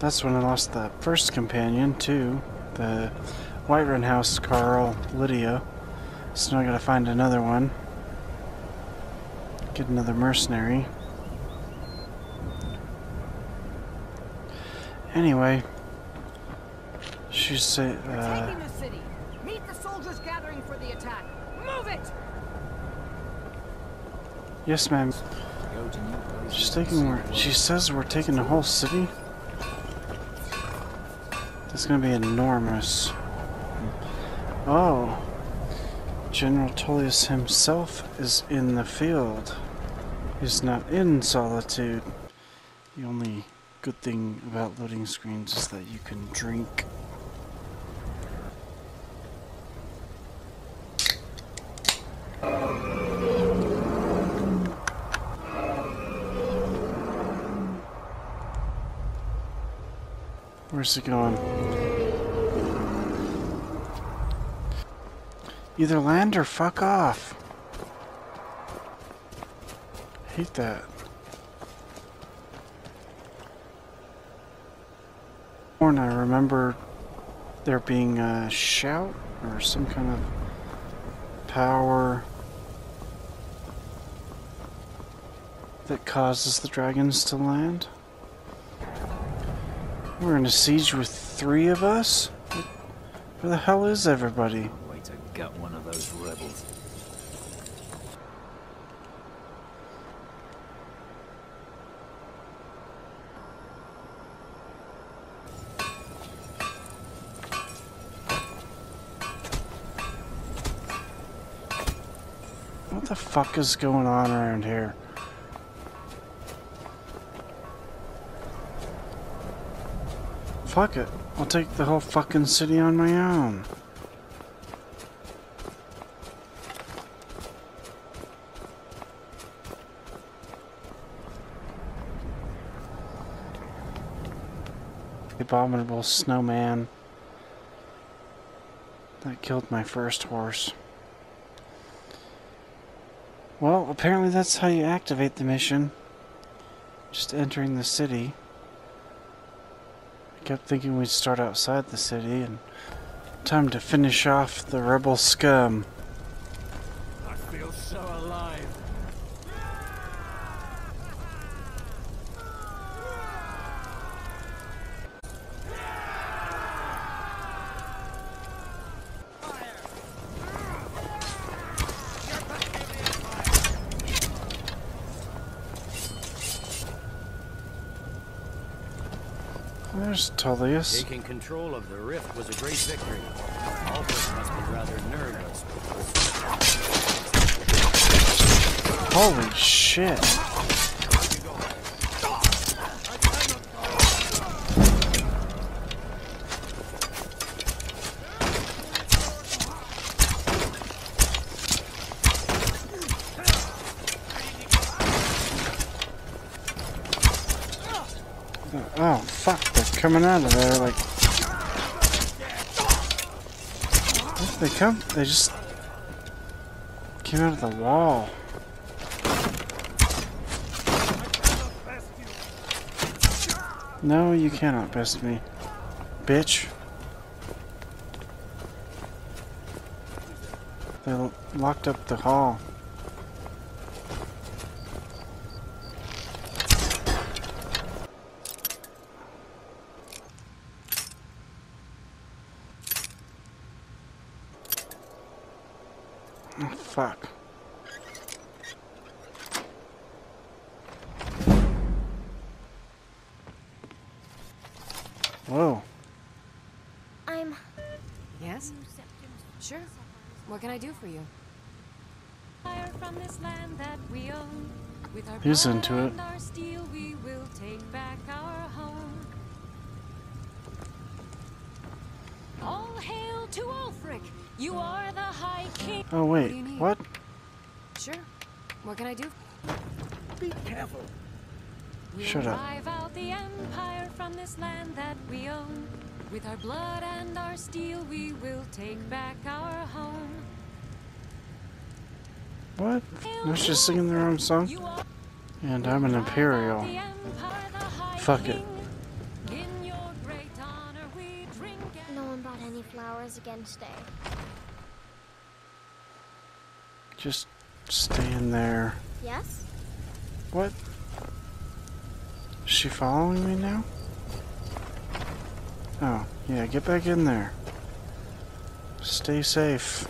That's when I lost the first companion, too. The Whiterun Housecarl, Lydia. So now I gotta find another one. Get another mercenary. Anyway, she said, uh, Taking the city. Meet the soldiers gathering for the attack. Move it! yes ma'am. She's taking, we're- she says we're taking the whole city? That's gonna be enormous. Oh. General Tullius himself is in the field. He's not in solitude. The only good thing about loading screens is that you can drink. Where's it going? Either land or fuck off. Hate that. And I remember there being a shout or some kind of power that causes the dragons to land. We're in a siege with three of us? Where the hell is everybody? Way to gut one of those rebels. What the fuck is going on around here? Fuck it. I'll take the whole fucking city on my own. Abominable snowman. That killed my first horse. Well, apparently that's how you activate the mission. Just entering the city. Kept thinking we'd start outside the city and time to finish off the rebel scum. I feel so alive. There's Tullius. Taking control of the rift was a great victory. Must be rather nervous. Holy shit. Oh, fuck, they're coming out of there like... What, they come? They just... Came out of the wall. No, you cannot best me. Bitch. They locked up the hall. Oh, fuck. Whoa. I'm. Yes? Sure. What can I do for you? fire from this land that we own. With our He's into it. and our steel, we will take back our home. All hail to Ulfric! You are the High King. Oh, wait. do you need? What? Sure. What can I do? Be careful. We'll Shut up. drive out the empire from this land that we own. With our blood and our steel, we will take back our home. What? No, she's singing the wrong song? And I'm an Imperial. the empire, the High Fuck it. Again today. Just stay in there. Yes? What? Is she following me now? Oh, yeah, get back in there. Stay safe.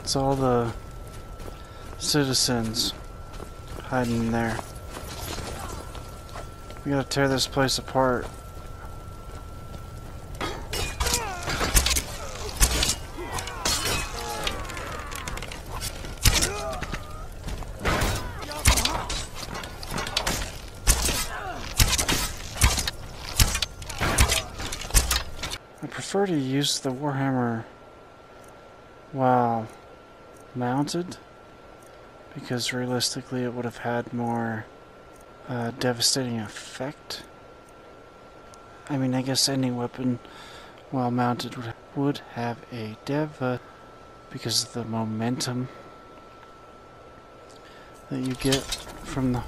It's all the citizens hiding there. We gotta tear this place apart. I prefer to use the Warhammer while mounted because realistically it would have had more uh, devastating effect. I mean, I guess any weapon while mounted would, would have a dev because of the momentum that you get from the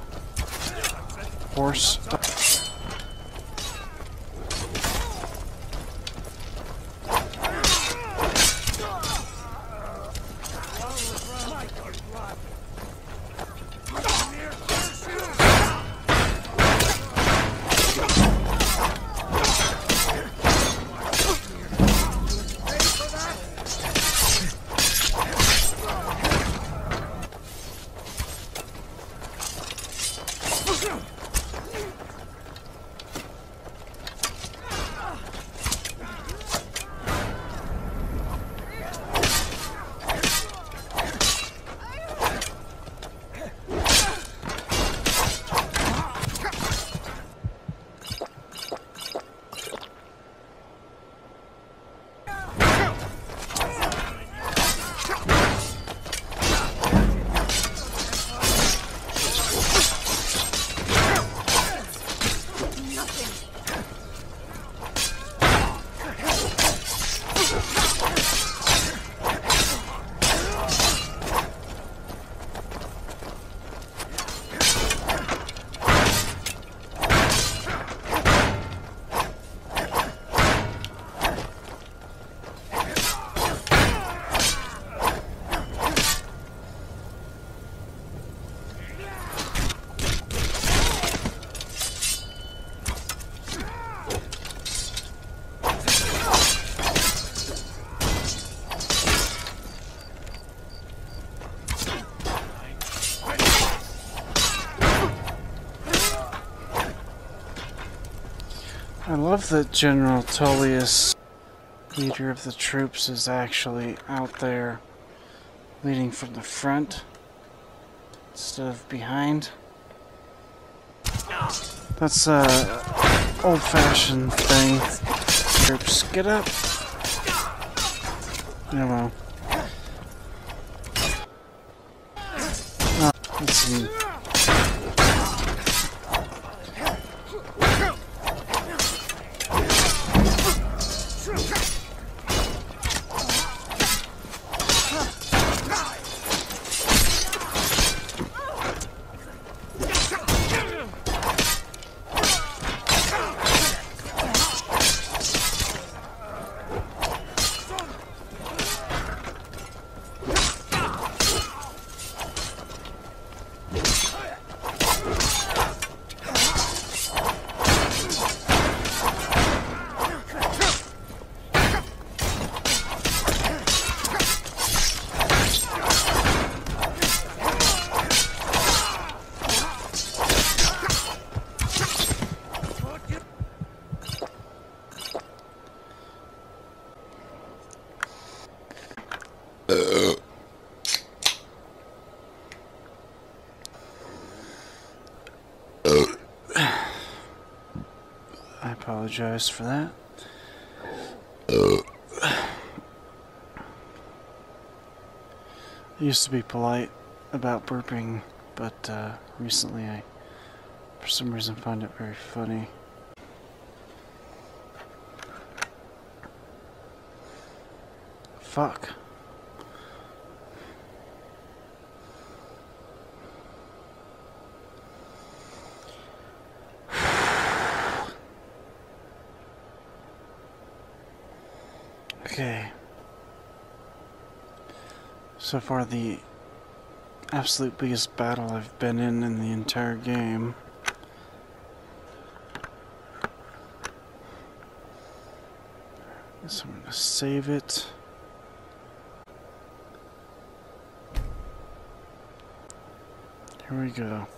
horse. I love that General Tullius, leader of the troops, is actually out there leading from the front instead of behind. That's a old-fashioned thing. Troops, get up. Let's see. Apologize for that. I used to be polite about burping, but uh, recently I, for some reason, find it very funny. Fuck. So far, the absolute biggest battle I've been in in the entire game. So I'm gonna save it. Here we go.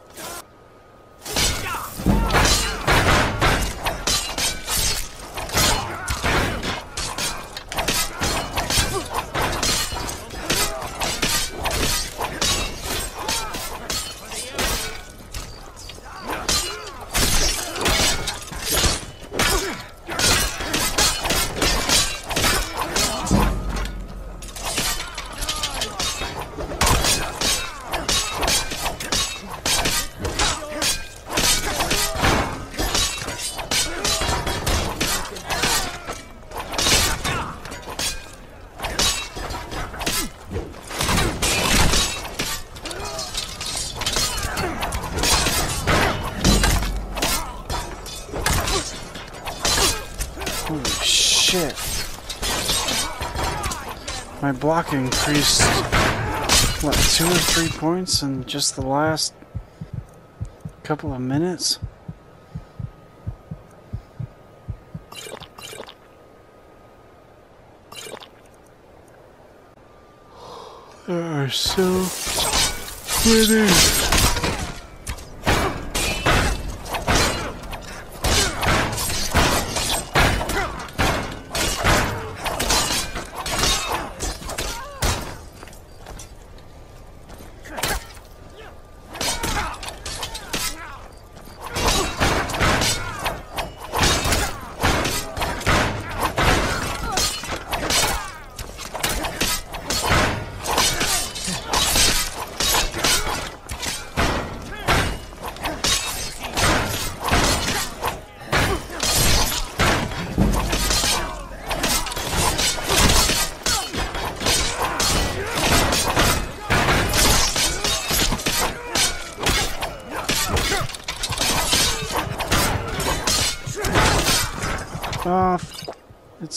Block increased, what, two or three points in just the last couple of minutes? There are so many.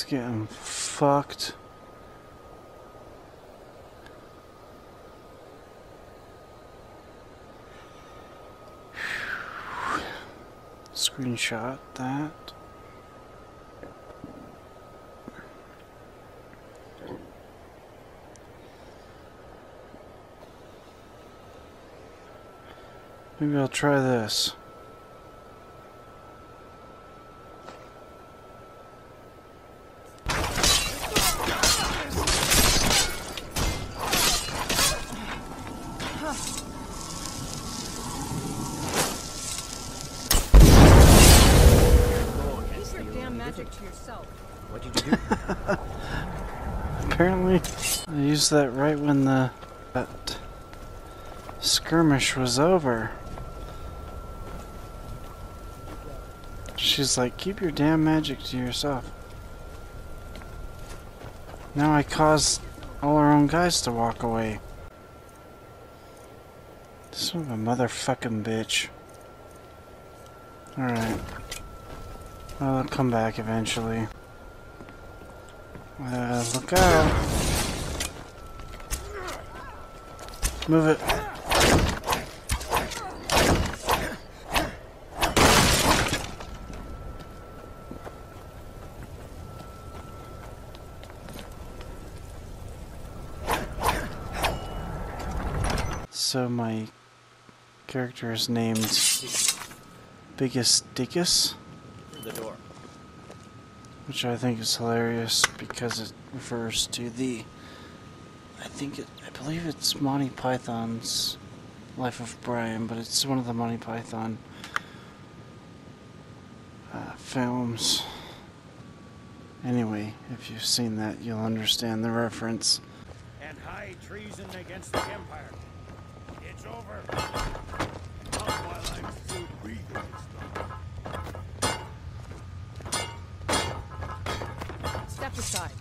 Getting fucked. Screenshot that. Maybe I'll try this. Magic to yourself. What did you do? Apparently, I used that right when the that skirmish was over. She's like, keep your damn magic to yourself. Now I caused all our own guys to walk away. Son of a motherfucking bitch. Alright. I'll come back eventually. Uh, look out. Move it. So my character is named Biggus Dickus. Which I think is hilarious because it refers to the. I think it. I believe it's Monty Python's Life of Brian, but it's one of the Monty Python uh, films. Anyway, if you've seen that, you'll understand the reference. and high treason against the Empire. It's over. Not while I'm still breathing, Aside.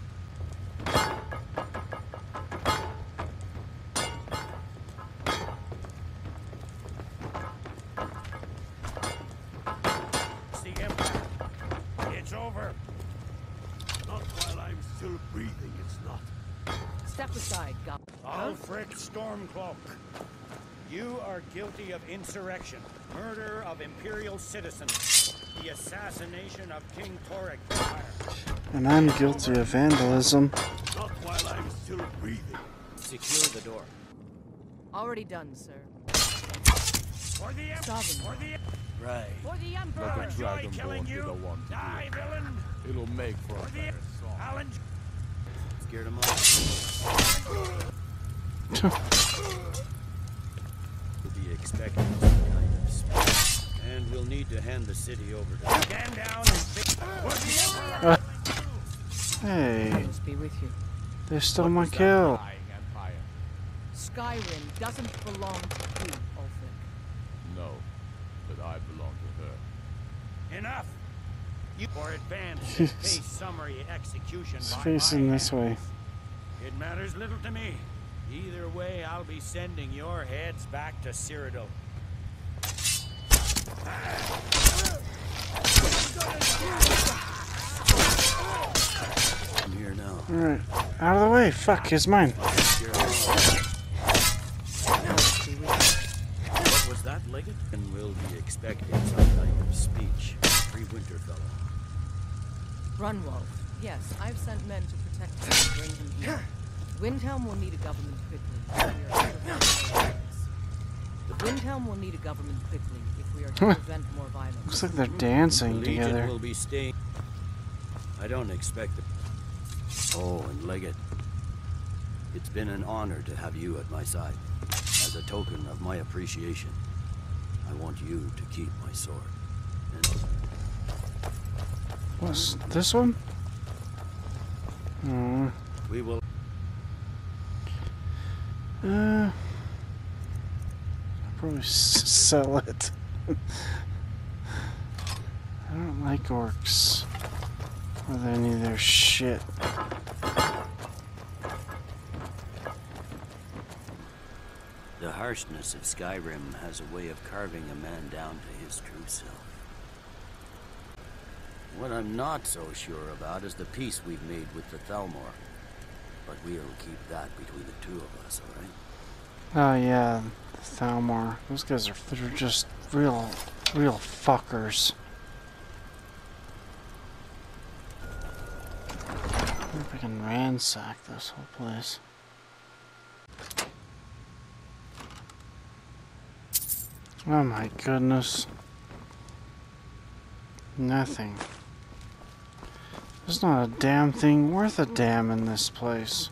It's the Empire. It's over. Not while I'm still breathing, it's not. Step aside, Gob. Ulfric Stormcloak. You are guilty of insurrection, murder of Imperial citizens, the assassination of King Torygg. And I'm guilty of vandalism. Not while I'm still breathing. Secure the door. Already done, sir. For the Em- Sovereign. For the Right. For the Emperor! Enjoy killing you. Die, villain. It'll make for For a better song. Alan. Scared him off. We'll be expecting some kind of speech. And we'll need to hand the city over to Stand down and fix. For the Emperor. Hey, Peace be with you. they stole my kill. Skyrim doesn't belong to you, Ulfric. No, but I belong to her. Enough. You for advance and face summary execution He's by facing my this way. It matters little to me. Either way, I'll be sending your heads back to Cyrodiil. I'm here now. Alright, out of the way. Fuck, he's mine. Scare him off. Peace be with What was that, Legate? And we'll be expecting some kind of speech. Free Winterfellow. you. Brunwulf. Yes, I've sent men to protect him and bring him here. Windhelm will need a government quickly. if we are to prevent more violence. Windhelm will need a government quickly if we are to prevent more violence. Looks like they're dancing Legion together. will be. I don't expect it. Oh, and Legate. It's been an honor to have you at my side. As a token of my appreciation, I want you to keep my sword. And What's this one? Uh, we will uh, I'll probably s- sell it. I don't like orcs. Or any of their shit. The harshness of Skyrim has a way of carving a man down to his true self. What I'm not so sure about is the peace we've made with the Thalmor. But we'll keep that between the two of us, alright? Oh yeah, the Thalmor. Those guys are they're just real, real fuckers. If I can ransack this whole place. Oh my goodness. Nothing. There's not a damn thing worth a damn in this place.